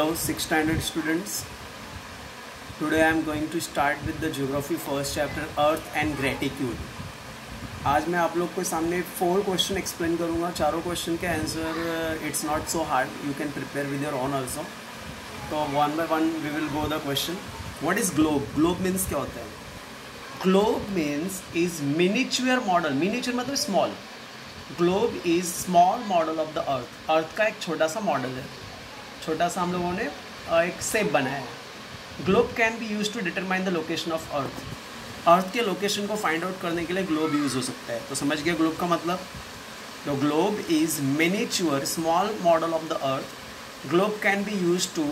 Hello, 6th standard students. Today I am going to start with the geography first chapter Earth and Gratitude. आज मैं आप लोग के सामने फोर क्वेश्चन एक्सप्लेन करूँगा। चारों क्वेश्चन के answer it's not so hard you can prepare with your own also तो one by one we will go the question what is globe globe means क्या होता है? Globe means is miniature model miniature मतलब small globe is small model of the earth earth का एक छोटा सा model है। छोटा सा हम लोगों ने एक सेप बनाया है। Globe can be use to determine the location of earth. Earth के लोकेशन को फाइंड आउट करने के लिए ग्लोब यूज़ हो सकता है। तो समझ गया ग्लोब का मतलब? The globe is miniature small model of the earth. Globe can be use to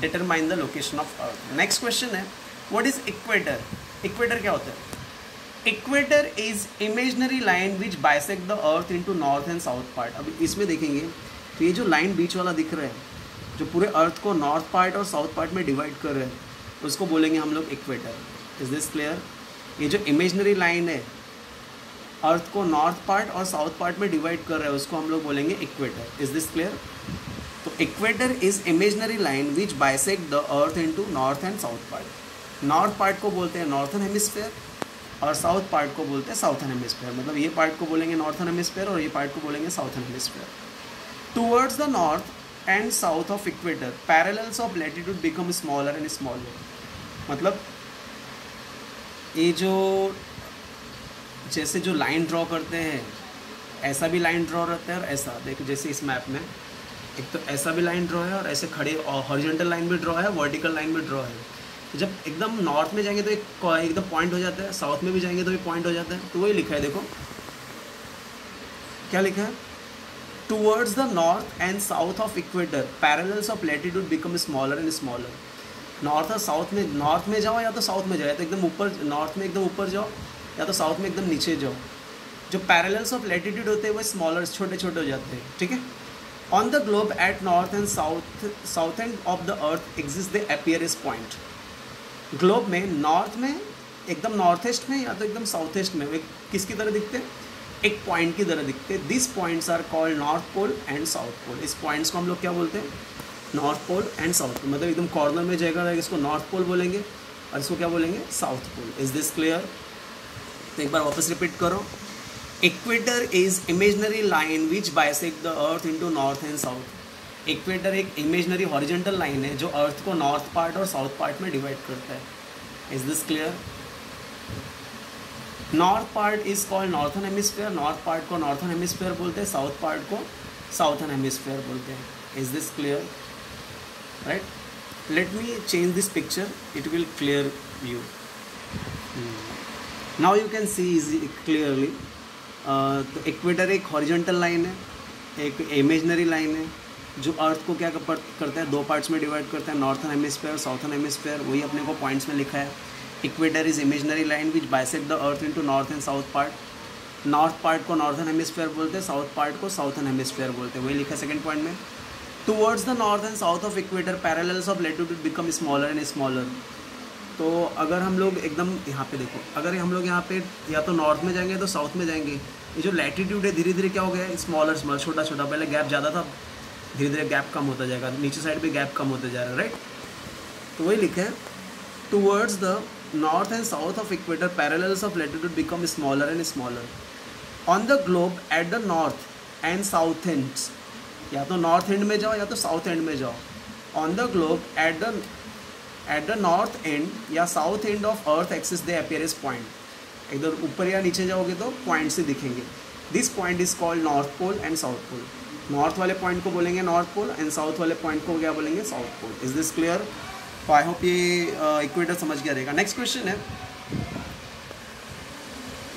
determine the location of earth. Next question है वट इज़ इक्वेटर इक्वेटर क्या होता है? Equator is imaginary line which bisect the earth into north and south part अब इसमें देखेंगे तो ये जो लाइन बीच वाला दिख रहा है जो पूरे अर्थ को नॉर्थ पार्ट और साउथ पार्ट में डिवाइड कर रहे हैं, उसको बोलेंगे हम लोग इक्वेटर इज़ दिस क्लियर ये जो इमेजनरी लाइन है अर्थ को नॉर्थ पार्ट और साउथ पार्ट में डिवाइड कर रहे हैं, उसको हम लोग बोलेंगे इक्वेटर इज़ दिस क्लियर तो equator is imaginary line which bisect the earth into north and south part north part को बोलते हैं नॉर्थन हेमिस्फेयर और साउथ पार्ट को बोलते हैं साउथन हेमिस्फेयर मतलब ये पार्ट को बोलेंगे नॉर्थन हेमिस्फेयर और ये पार्ट को बोलेंगे southern hemisphere towards the north and south of equator parallels of latitude become smaller and smaller मतलब ये जो, जैसे जो लाइन ड्रॉ करते हैं, ऐसा भी लाइन ड्रॉ रहता है और ऐसा। देखो, जैसे इस मैप में, एक तो ऐसा भी लाइन ड्रॉ है और ऐसे खड़े हॉरिजेंटल लाइन भी ड्रॉ है वर्टिकल लाइन भी ड्रॉ है। तो जब एकदम नॉर्थ में जाएँगे तो एक एकदम पॉइंट हो जाता है साउथ में भी जाएँगे तो एक पॉइंट हो जाता है। तो वही लिखा है, देखो। क्या लिखा है? Towards the north and south of equator, parallels of latitude become smaller and smaller. North और साउथ में नॉर्थ में जाओ या तो साउथ में जाओ, या तो एकदम ऊपर नॉर्थ में एकदम ऊपर जाओ, या तो साउथ में एकदम नीचे जाओ। जो पैरेलल्स ऑफ़ लेटीट्यूड होते हैं, वो स्मॉलर छोटे छोटे हो जाते हैं, ठीक है? On the globe at north end south south end of the earth exist the appears point globe में नॉर्थ में, एकदम नॉर्थ ईस्ट में या तो एकदम साउथ ईस्ट में किसकी तरह दिखते हैं? एक पॉइंट की तरह दिखते this points are called north pole and south pole इस पॉइंट्स को हम लोग क्या बोलते हैं? North pole and south pole मतलब एकदम कॉर्नर में जाएगा इसको नॉर्थ पोल बोलेंगे और इसको क्या बोलेंगे? South pole is this clear तो एक बार वापस रिपीट करो। Equator is imaginary line which bisect the earth into north and south equator एक इमेजनरी हॉरिजेंटल लाइन है जो अर्थ को नॉर्थ पार्ट और साउथ पार्ट में डिवाइड करता है। Is this clear north part is called northern hemisphere north part को northern hemisphere बोलते हैं साउथ पार्ट को साउथन हेमिस्फेयर बोलते हैं. Is this clear right let me change this picture it will clear you now you can see is clearly तो equator एक horizontal line है, एक इमेजनरी लाइन है, जो अर्थ को क्या करता है? दो पार्ट्स में डिवाइड करता है. नॉर्थन हेमिस्फेयर साउथन हेमिस्फेयर वही अपने को पॉइंट्स में लिखा है. Equator is imaginary line which bisect the earth into north and south part north part को नॉर्थन हेमिस्फेयर बोलते हैं साउथ पार्ट को साउथन हेमिस्फेयर बोलते हैं। वही लिखा सेकंड पॉइंट में। Towards the north and south of equator parallels of latitude become smaller and smaller तो अगर हम लोग एकदम यहाँ पे देखो, अगर हम लोग यहाँ पे या तो नॉर्थ में जाएँगे तो साउथ में जाएँगे, ये जो लैटीट्यूड है धीरे धीरे क्या हो गया स्मॉलर स्मॉलर छोटा छोटा पहले गैप ज़्यादा था धीरे धीरे गैप कम होता जाएगा। नीचे साइड पे गैप कम होता जा रहा है राइट तो वही लिखा है towards the north and south of equator, parallels of latitude become smaller and smaller. On the globe, at the north and south ends. या तो नॉर्थ एंड में जाओ, या तो साउथ एंड में जाओ. On the globe at the at the north end या south end of earth axis the appears point इधर ऊपर या नीचे जाओगे तो पॉइंट से दिखेंगे. This point is called north pole and south pole north वाले पॉइंट को बोलेंगे नॉर्थ पोल एंड साउथ वाले पॉइंट को क्या बोलेंगे? South pole is this clear तो आई होप ये इक्वेटर समझ गया रहेगा। नेक्स्ट क्वेश्चन है।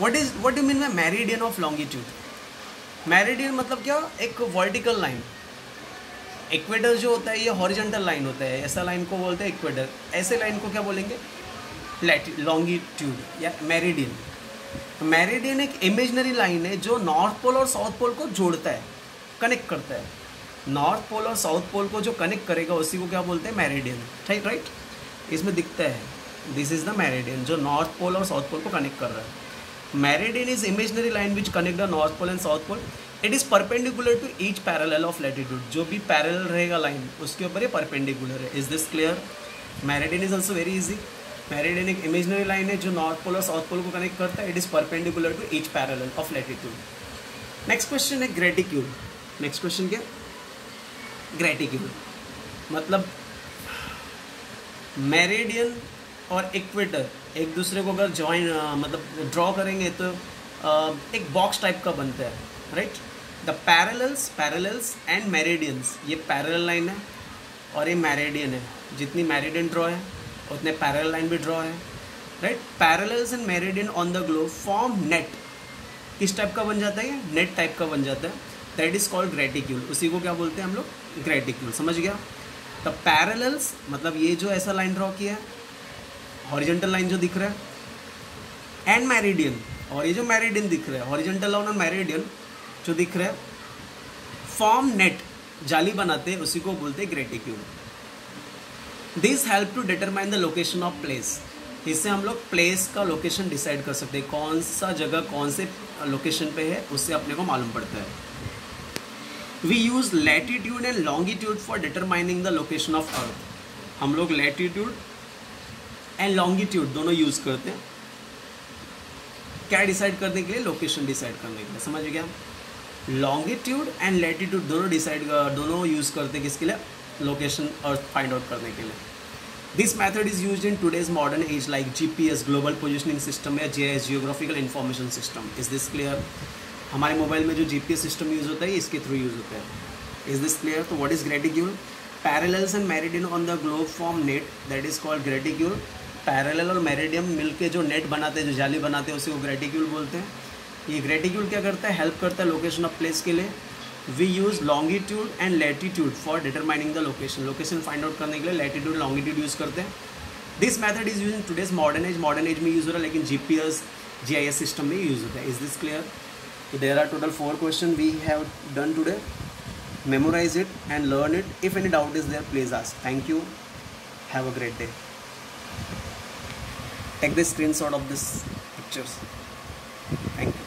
What is what you mean meridian of longitude meridian मतलब क्या? एक वर्टिकल लाइन इक्वेटर जो होता है, ये हॉरिजेंटल लाइन होता है। ऐसा लाइन को बोलते हैं इक्वेटर ऐसे लाइन को क्या बोलेंगे? लॉन्गिट्यूड या मैरिडियन मैरिडियन एक इमेजनरी लाइन है जो नॉर्थ पोल और साउथ पोल को जोड़ता है कनेक्ट करता है। नॉर्थ पोल और साउथ पोल को जो कनेक्ट करेगा, उसी को क्या बोलते हैं? मैरिडियन ठीक राइट इसमें दिखता है। दिस इज़ द मैरिडियन जो नॉर्थ पोल और साउथ पोल को कनेक्ट कर रहा है। Meridian is imaginary line which connect the north pole and south pole it is perpendicular to each parallel of latitude जो भी पैरेलल रहेगा लाइन उसके ऊपर ये परपेंडिकुलर है। Is this clear meridian is also very easy meridian एक imaginary line है जो नॉर्थ पोल और साउथ पोल को कनेक्ट करता है। It is perpendicular to each parallel of latitude next question है ग्रेटिक्यूड नेक्स्ट क्वेश्चन क्या? ग्रेटिक्यूड मतलब मेरेडियन और इक्वेटर एक दूसरे को अगर ज्वाइन मतलब ड्रॉ करेंगे तो एक बॉक्स टाइप का बनता है right the parallels parallels and meridians ये पैरेलल लाइन है और ये मैरेडियन है। जितनी मैरेडियन ड्रॉ है, उतने पैरेलल लाइन भी ड्रॉ है right parallels and meridian on the globe form net किस टाइप का बन जाता है ये? नेट टाइप का बन जाता है। दैट इज़ कॉल्ड ग्रेटिक्यूल उसी को क्या बोलते हैं हम लोग? ग्रेटिक्यूल समझ गया? द पैरेलल्स मतलब ये जो ऐसा लाइन ड्रॉ किया है हॉरिजेंटल लाइन जो दिख रहा है एंड मैरिडियन और ये जो मैरिडियन दिख रहा है हॉरिजेंटल लाइन और मैरिडियन जो दिख रहा है फॉर्म नेट जाली बनाते हैं उसी को बोलते हैं graticule this help to determine the location of place इससे हम लोग प्लेस का लोकेशन डिसाइड कर सकते हैं, कौन सा जगह कौन से लोकेशन पे है, उससे अपने को मालूम पड़ता है. We use latitude and longitude for determining the location of earth हम लोग लैटीट्यूड एंड लॉन्गिट्यूड दोनों यूज़ करते हैं। क्या डिसाइड करने के लिए? लोकेशन डिसाइड करने के लिए। समझ गया लॉन्गिट्यूड एंड लैटीट्यूड दोनों डिसाइड दोनों यूज़ करते हैं किसके लिए? लोकेशन अर्थ फाइंड आउट करने के लिए। This method is use in today's modern age like G P S global positioning system या G S geographical information system is this clear हमारे मोबाइल में जो जी पी सिस्टम यूज़ होता है, इसके थ्रू यूज़ होता है। इज़ दिस क्लियर तो what is graticule parallels and meridian on the globe form net that is called graticule parallel और मेरिडियम मिल के जो नेट बनाते हैं, जो जाली बनाते हैं, उसे वो ग्रेटिक्यूल बोलते हैं। ये ग्रेटिक्यूल क्या करता है? हेल्प करता है लोकेशन ऑफ़ प्लेस के लिए। We use longitude and latitude for determining the location location find out करने के लिए लेटीट्यूड लॉन्गिट्यूड यूज़ करते हैं। This method is use in today's modern age modern age में यूज़ हो रहा है, लेकिन G P S G I S system में यूज़ होता है। Is this clear So there are total four questions we have done today. Memorize it and learn it. If any doubt is there, please ask. Thank you. Have a great day. Take the screenshot of this pictures. Thank you.